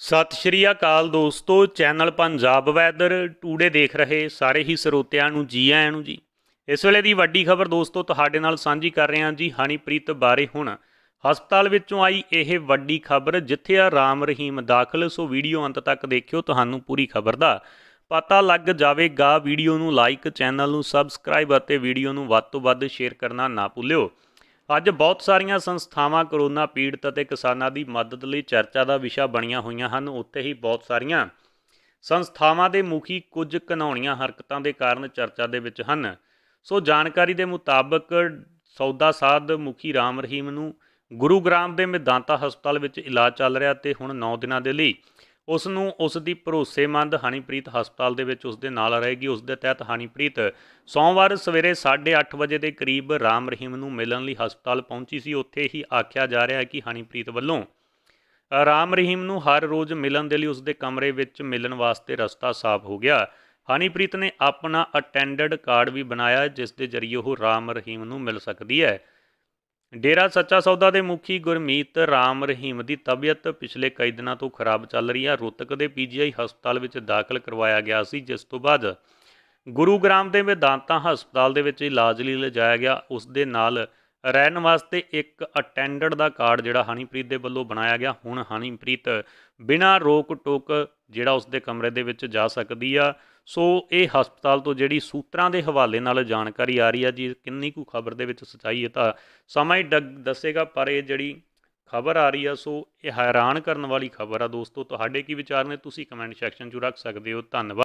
ਸਤਿ ਸ਼੍ਰੀ ਅਕਾਲ ਦੋਸਤੋ, channel Punjab weather today ਦੇਖ ਰਹੇ ਸਾਰੇ ਹੀ ਸਰੋਤਿਆਂ ਨੂੰ, ਜੀ ਆਇਆਂ ਨੂੰ ਜੀ। ਇਸ ਵੇਲੇ ਦੀ ਵੱਡੀ ਖਬਰ ਦੋਸਤੋ, ਤੁਹਾਡੇ ਨਾਲ ਸਾਂਝੀ ਕਰ ਰਹੇ ਹਾਂ ਜੀ ਹਨੀਪ੍ਰੀਤ ਬਾਰੇ ਹੁਣ। ਹਸਪਤਾਲ ਵਿੱਚੋਂ ਆਈ ਇਹ ਵੱਡੀ ਖਬਰ, ਜਿੱਥੇ ਆ ਰਾਮ ਰਹੀਮ ਦਾਖਲ, ਸੋ ਵੀਡੀਓ ਅੰਤ ਤੱਕ ਦੇਖਿਓ, ਤੁਹਾਨੂੰ ਪੂਰੀ ਖਬਰ ਦਾ ਪਤਾ ਲੱਗ ਜਾਵੇਗਾ। ਵੀਡੀਓ ਨੂੰ ਲਾਈਕ, ਚੈਨਲ ਨੂੰ ਸਬਸਕ੍ਰਾਈਬ ਅਤੇ ਵੀਡੀਓ ਨੂੰ ਵੱਧ ਤੋਂ ਵੱਧ ਸ਼ੇਅਰ ਕਰਨਾ ਨਾ ਭੁੱਲਿਓ। ਅੱਜ ਬਹੁਤ ਸਾਰੀਆਂ ਸੰਸਥਾਵਾਂ ਕਰੋਨਾ ਪੀੜਤ ਅਤੇ ਕਿਸਾਨਾਂ ਦੀ ਮਦਦ ਲਈ ਚਰਚਾ ਦਾ ਵਿਸ਼ਾ ਬਣੀਆਂ ਹੋਈਆਂ ਹਨ, ਉੱਥੇ ਹੀ ਬਹੁਤ ਸਾਰੀਆਂ ਸੰਸਥਾਵਾਂ ਦੇ ਮੁਖੀ ਕੁਝ ਘਨਾਉਣੀਆਂ ਹਰਕਤਾਂ ਦੇ ਕਾਰਨ ਚਰਚਾ ਦੇ ਵਿੱਚ ਹਨ। ਸੋ ਜਾਣਕਾਰੀ ਦੇ ਮੁਤਾਬਕ ਸੌਦਾ ਸਾਧ ਮੁਖੀ ਰਾਮ ਰਹੀਮ ਨੂੰ ਗੁਰੂਗ੍ਰਾਮ ਦੇ ਮੈਦਾਂਤਾ ਹਸਪਤਾਲ ਵਿੱਚ ਇਲਾਜ ਚੱਲ ਰਿਹਾ ਤੇ ਹੁਣ 9 ਦਿਨਾਂ ਦੇ ਲਈ ਉਸ ਨੂੰ ਉਸ ਦੀ ਭਰੋਸੇਮੰਦ ਹਨੀਪ੍ਰੀਤ ਹਸਪਤਾਲ ਦੇ ਵਿੱਚ ਉਸ ਦੇ ਨਾਲ ਰਹੇਗੀ। ਉਸ ਦੇ ਤਹਿਤ ਹਨੀਪ੍ਰੀਤ ਸੋਮਵਾਰ ਸਵੇਰੇ 8:30 ਵਜੇ ਦੇ ਕਰੀਬ ਰਾਮ ਰਹੀਮ ਨੂੰ ਮਿਲਣ ਲਈ ਹਸਪਤਾਲ ਪਹੁੰਚੀ ਸੀ। ਉੱਥੇ ਹੀ ਆਖਿਆ ਜਾ ਰਿਹਾ ਹੈ ਕਿ ਹਨੀਪ੍ਰੀਤ ਵੱਲੋਂ ਰਾਮ ਰਹੀਮ ਨੂੰ ਹਰ ਰੋਜ਼ ਮਿਲਣ ਦੇ ਲਈ ਉਸ ਦੇ ਕਮਰੇ ਵਿੱਚ ਮਿਲਣ ਵਾਸਤੇ ਰਸਤਾ ਸਾਫ਼ ਹੋ ਗਿਆ। ਹਨੀਪ੍ਰੀਤ ਨੇ ਆਪਣਾ ਅਟੈਂਡਡ ਕਾਰਡ ਵੀ ਬਣਾਇਆ, ਜਿਸ ਦੇ ਜ਼ਰੀਏ ਉਹ ਰਾਮ ਰਹੀਮ ਨੂੰ ਮਿਲ ਸਕਦੀ ਹੈ। ਡੇਰਾ ਸੱਚਾ ਸੌਦਾ ਦੇ ਮੁਖੀ ਗੁਰਮੀਤ ਰਾਮ ਰਹੀਮ ਦੀ ਤਬੀਅਤ ਪਿਛਲੇ ਕਈ ਦਿਨਾਂ ਤੋਂ ਖਰਾਬ ਚੱਲ ਰਹੀ ਹੈ। ਰੋਤਕ ਦੇ ਪੀਜੀਆਈ ਹਸਪਤਾਲ ਵਿੱਚ ਦਾਖਲ ਕਰਵਾਇਆ ਗਿਆ ਸੀ, ਜਿਸ ਤੋਂ ਬਾਅਦ ਗੁਰੂਗ੍ਰਾਮ ਦੇ ਮੈਦਾਂਤਾ ਹਸਪਤਾਲ ਦੇ ਵਿੱਚ ਇਲਾਜ ਲਈ ਲਿਜਾਇਆ ਗਿਆ। ਉਸ ਦੇ ਨਾਲ ਰਹਿਣ ਵਾਸਤੇ ਇੱਕ ਅਟੈਂਡੈਂਟ ਦਾ ਕਾਰਡ ਜਿਹੜਾ ਹਨੀਪ੍ਰੀਤ ਦੇ ਵੱਲੋਂ ਬਣਾਇਆ ਗਿਆ। ਹੁਣ ਹਨੀਪ੍ਰੀਤ ਬਿਨਾਂ ਰੋਕ ਟੋਕ ਜਿਹੜਾ ਉਸ ਦੇ ਕਮਰੇ ਦੇ ਵਿੱਚ ਜਾ ਸਕਦੀ ਆ। ਸੋ ਇਹ ਹਸਪਤਾਲ ਤੋਂ ਜਿਹੜੀ ਸੂਤਰਾਂ ਦੇ ਹਵਾਲੇ ਨਾਲ ਜਾਣਕਾਰੀ ਆ ਰਹੀ ਆ ਜੀ, ਕਿੰਨੀ ਕੁ ਖਬਰ ਦੇ ਵਿੱਚ ਸਚਾਈ ਹੈ ਤਾਂ ਸਮਾਂ ਹੀ ਡੱਗ- ਦੱਸੇਗਾ, ਪਰ ਇਹ ਜਿਹੜੀ ਖਬਰ ਆ ਰਹੀ ਆ, ਸੋ ਇਹ ਹੈਰਾਨ ਕਰਨ ਵਾਲੀ ਖਬਰ ਆ ਦੋਸਤੋ। ਤੁਹਾਡੇ ਕੀ ਵਿਚਾਰ ਨੇ? ਤੁਸੀਂ ਕਮੈਂਟ ਸੈਕਸ਼ਨ 'ਚ ਰੱਖ ਸਕਦੇ ਹੋ। ਧੰਨਵਾਦ।